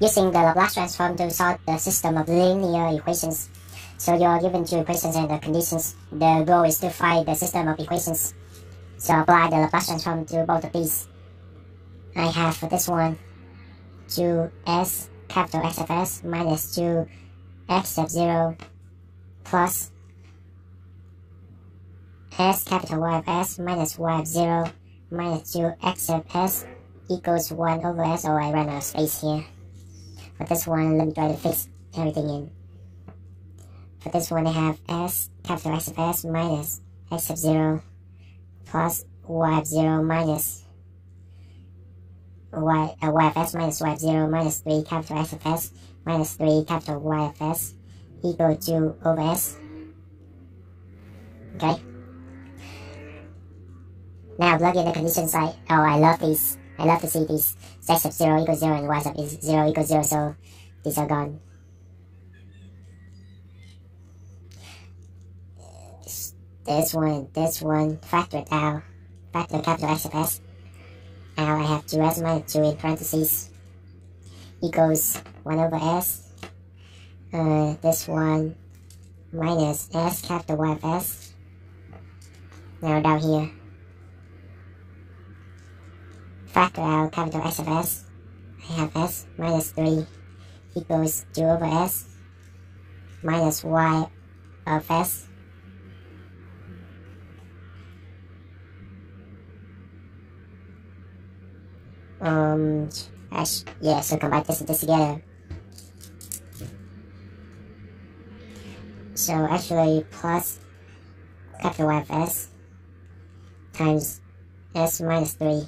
using the Laplace transform to solve the system of linear equations. So you are given two equations and the conditions. The goal is to find the system of equations. So apply the Laplace transform to both of these. I have for this one 2s capital X of s minus 2 x of 0 plus s capital Y of s minus y of 0 minus 2 x of s equals 1 over s, or I ran out of space here. For this one, let me try to fix everything in. For this one, I have s capital X of s minus x of 0 plus y of 0 minus y, uh, y of s minus y of 0 minus 3 capital X of s minus 3 capital Y of s equal to over s. Okay. Now plug in the conditions I, oh I love these. I love to see these. x of 0 equals 0 and y sub is 0 equals 0 so these are gone. This one, this one, factor out. Factor capital X of s. Now I have 2s minus 2 in parentheses equals 1 over s. Uh, this one minus s capital Y of s. Now down here factor out capital S of S, I have S minus 3 equals 2 over S minus Y of S. Um actually, yeah so combine this and this together. So actually plus capital Y of S times S minus 3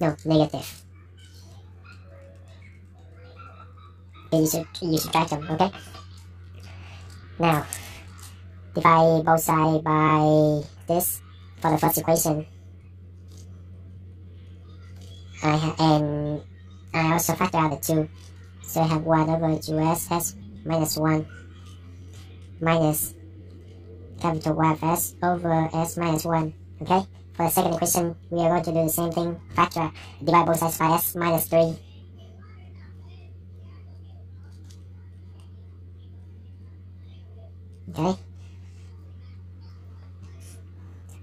no, negative. You should, you try them, okay? Now, divide both sides by this for the first equation. I ha and I also factor out the 2. So I have 1 over 2s s minus 1 minus capital Y of s over s minus 1, okay? For the second equation, we are going to do the same thing. Factor, divide both sides by s minus 3. Okay.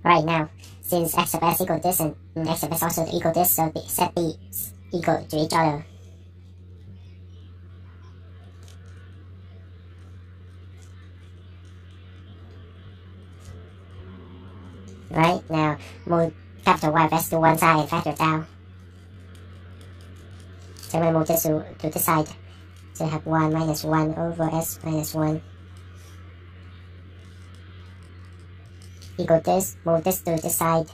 Right now, since x of s equal this and x of s also equal this, so set these equal to each other. Right, now move capital Y best to one side and factor down. So I'm going to move this to, to this side. So I have 1 minus 1 over s minus 1. Equal this, move this to the side.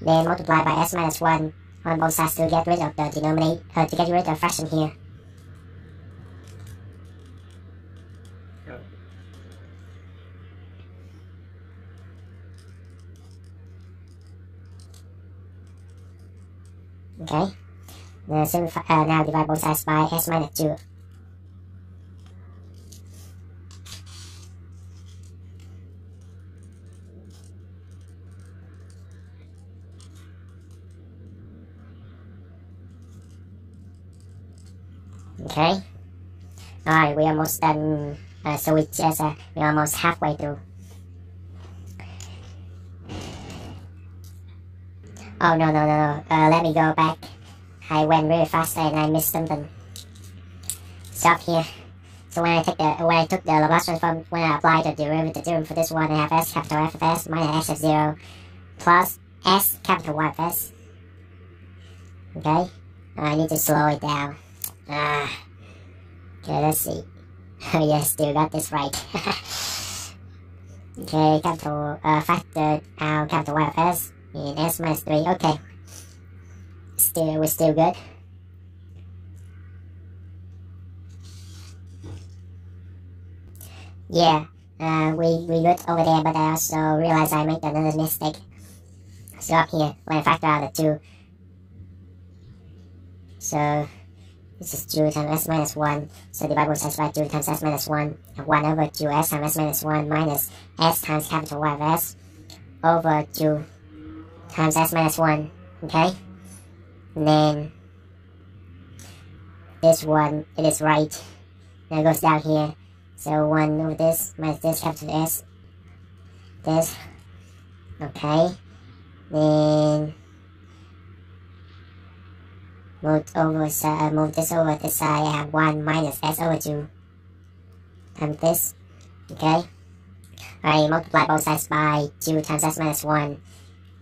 Then multiply by s minus 1 on both sides to get rid of the denominator, uh, to get rid of the fraction here. Okay. Uh, now divide both sides by s minus 2. Okay. Alright, we are almost done. Uh, so we just uh, we're almost halfway through. Oh, no, no, no, no. Uh, let me go back. I went really fast and I missed something. Stop here. So when I take the when I took the Laplace transform, when I applied the derivative theorem for this one, I have s capital F of s minus x of zero plus s capital Y of s. Okay, I need to slow it down. Ah. Okay, let's see. Oh yes, still got this right. okay, capital uh, factor out capital Y of s and S minus 3. Okay. Still, we're still good. Yeah, uh, we, we good over there, but I also realized I made another mistake. So up here, when I factor out the 2. So, this is 2 times s minus 1. So divide both sides by 2 times s minus 1. And 1 over 2s times s minus 1 minus s times capital Y of s over 2 times s minus 1, okay? and then this one it is right. Then it goes down here. So 1 over this minus this capital S. This okay? Then move over uh, move this over this side. I have 1 minus S over 2 times this okay? I multiply both sides by 2 times s minus 1.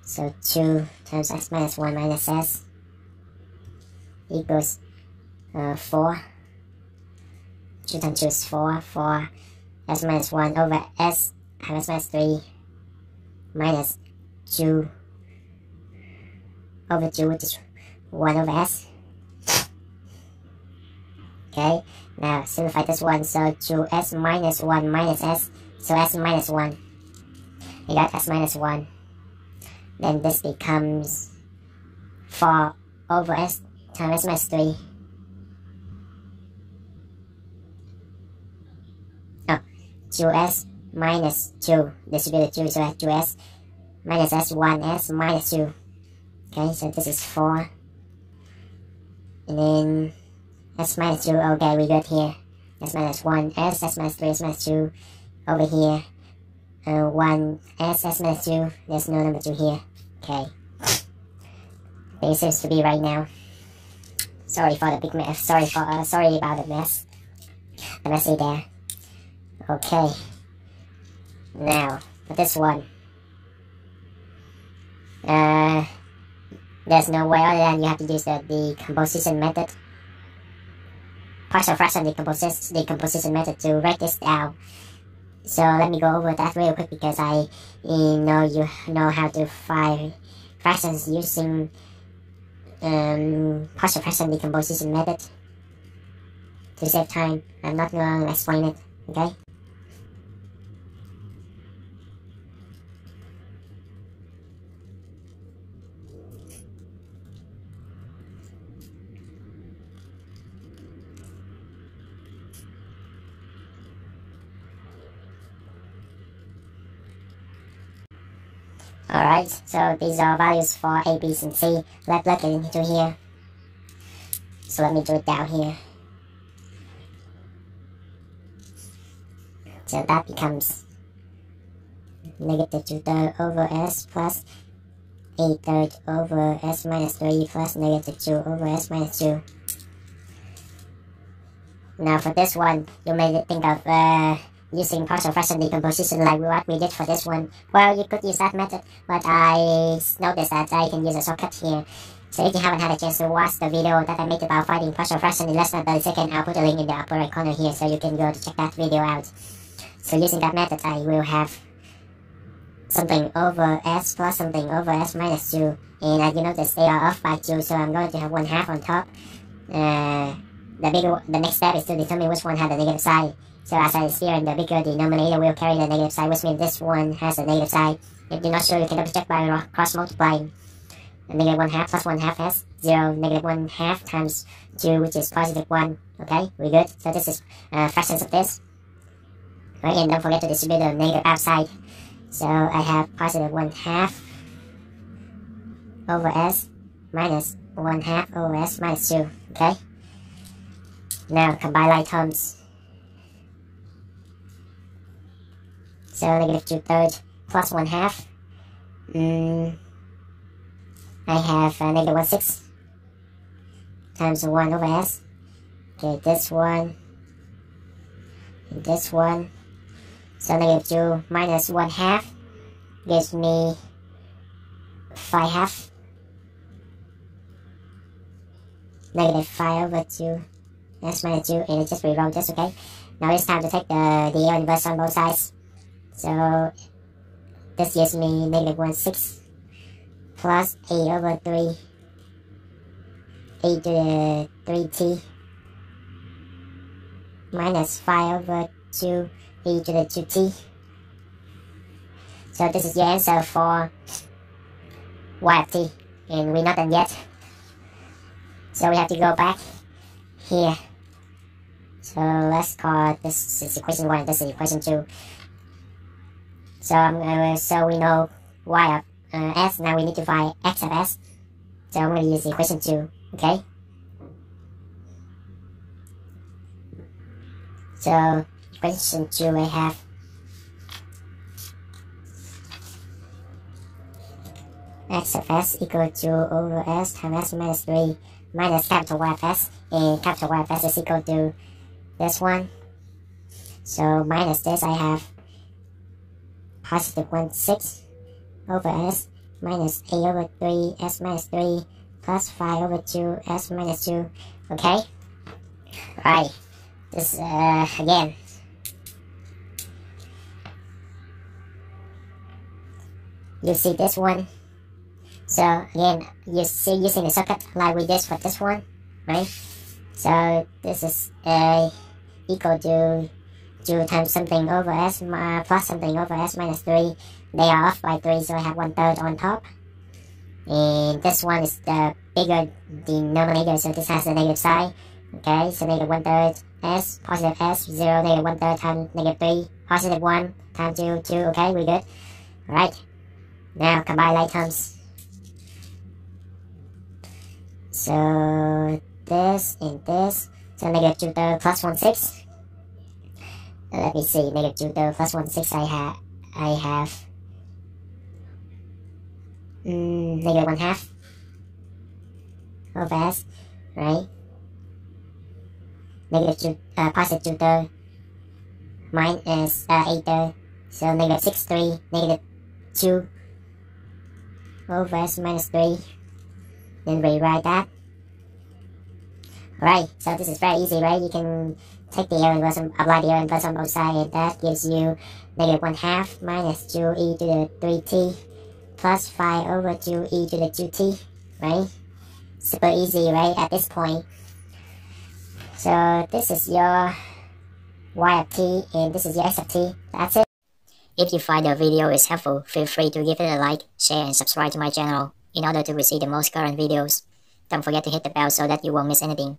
So 2 times s minus 1 minus s equals uh, 4. 2 times 2 is 4. 4 s minus 1 over s s minus 3 minus 2 over 2 which is 1 over s. Okay, now simplify this one. So 2s minus 1 minus s so s minus 1. We got s minus 1. Then this becomes 4 over s times oh, s minus 3. Oh, 2s minus 2 distributed 2, so 2s minus s 1s minus 2. Okay, so this is 4. And then s minus 2, okay, we got here. s minus 1, s, s minus 3, s minus 2, over here. Uh, one SS 2. There's no number 2 here. Okay. There seems to be right now. Sorry for the big mess. Sorry for uh, sorry about the mess. The messy there. Okay. Now, for this one. Uh, there's no way other than you have to use the decomposition method. Partial fraction decomposition, decomposition method to write this down. So let me go over that real quick because I know you know how to find fractions using um, partial fraction decomposition method. To save time, I'm not going to explain it, okay? Alright, so these are values for A, B, and C. Let's it into here. So let me do it down here. So that becomes negative 2 third over s plus 8 third over s minus 3 plus negative 2 over s minus 2. Now for this one, you may think of uh, using partial fraction decomposition like what we did for this one. Well, you could use that method, but I noticed that I can use a shortcut here. So if you haven't had a chance to watch the video that I made about finding partial fraction in less than 30 seconds, I'll put a link in the upper right corner here so you can go to check that video out. So using that method, I will have something over s plus something over s minus 2. And as you notice, they are off by 2, so I'm going to have 1 half on top. Uh, the bigger, the next step is to determine which one had the negative side. So as I see in the bigger denominator will carry the negative side, which means this one has a negative side. If you're not sure, you can double check by cross multiplying. Negative 1 half plus 1 half has 0. Negative 1 half times 2, which is positive 1. Okay, we good. So this is uh, fractions of this. Right, and don't forget to distribute the negative outside. So I have positive 1 half over s minus 1 half over s minus 2. Okay? Now combine like terms. So negative 2 thirds plus 1 half. Mm, I have uh, negative 1 6 times 1 over s. Okay, this one. This one. So negative 2 minus 1 half gives me 5 half. Negative 5 over two. That's 2 and it just rewrote this, okay? Now it's time to take the, the inverse on both sides. So this gives me negative 1 6 plus 8 over 3 8 to the 3t minus 5 over 2 e to the 2t. So this is your answer for y of t. And we're not done yet. So we have to go back here. So let's call this is equation 1 this is equation 2. So, um, uh, so we know y of uh, s. Now we need to find x of s. So I'm going to use equation 2, okay? So, equation 2 I have x of s equal to over s times s minus 3 minus capital Y of s and capital Y of s is equal to this one. So minus this I have positive 1 6 over s minus a over 3 s minus 3 plus 5 over 2 s minus 2 okay? Right this uh, again. You see this one? So again you see using the circuit like we did for this one right? So this is a equal to 2 times something over s uh, plus something over s minus 3 they are off by 3 so I have one third on top. And this one is the bigger denominator so this has the negative side. Okay so negative one third s positive s 0 negative one third times negative 3 positive 1 times 2 2 okay we good. Alright. Now combine like terms so this and this. So negative 2 third plus 1 6 let me see negative 2 third plus 1 6 I have I have mm, negative 1 half of s, right? Negative 2, uh, positive 2 third minus uh, 8 third, so negative 6 3, negative 2 over s minus 3, then rewrite that. Right, so this is very easy, right? You can take the inverse and apply the area inverse on both sides, and that gives you negative 1 half minus 2e to the 3t plus 5 over 2e to the 2t, right? Super easy, right, at this point. So this is your y of t and this is your x of t. That's it. If you find the video is helpful, feel free to give it a like, share, and subscribe to my channel in order to receive the most current videos. Don't forget to hit the bell so that you won't miss anything.